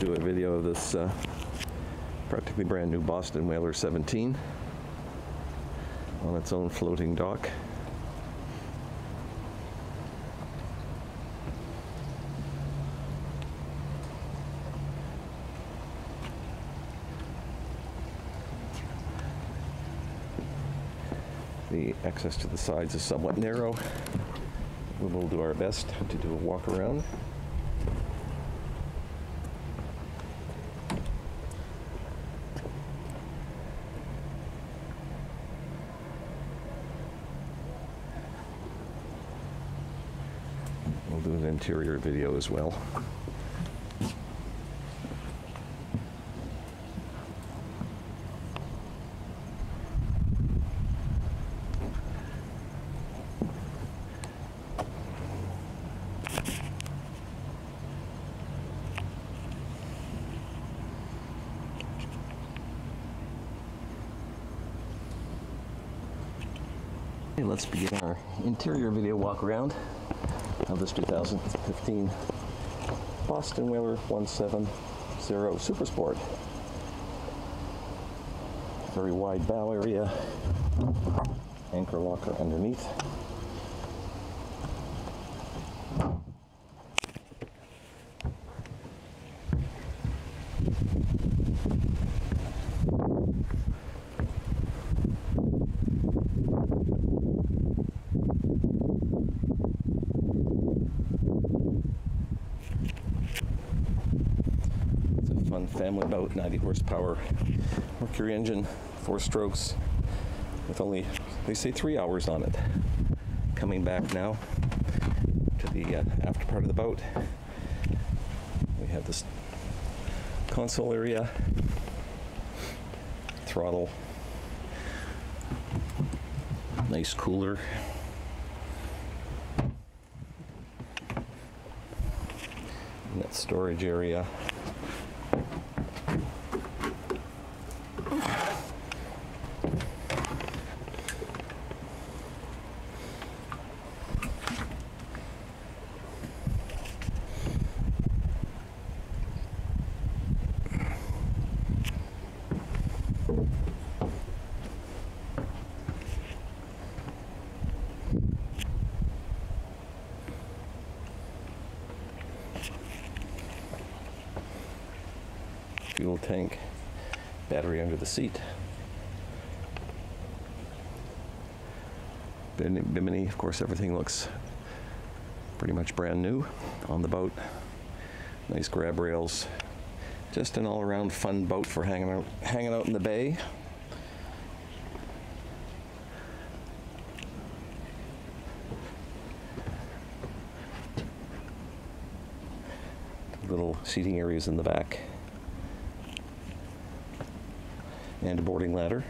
do a video of this uh, practically brand new Boston Whaler 17 on its own floating dock. The access to the sides is somewhat narrow. We will do our best to do a walk around. We'll do an interior video as well. Let's begin our interior video walk around of this 2015 Boston Whaler 170 Super Sport. Very wide bow area, anchor locker underneath. Family boat, 90 horsepower Mercury engine, four strokes, with only, they say, three hours on it. Coming back now to the uh, after part of the boat. We have this console area, throttle, nice cooler. And that storage area. Thank you. Fuel tank, battery under the seat. Bimini, of course, everything looks pretty much brand new on the boat. Nice grab rails. Just an all-around fun boat for hanging out, hanging out in the bay. Little seating areas in the back and a boarding ladder.